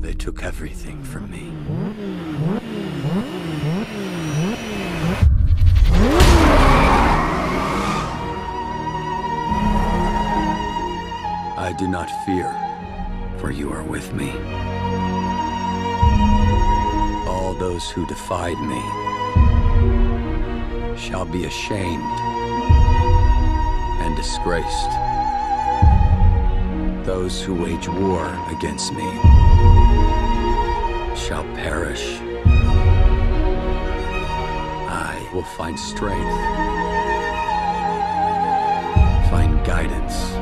They took everything from me. I do not fear, for you are with me. All those who defied me shall be ashamed and disgraced. Those who wage war against me shall perish. I will find strength, find guidance,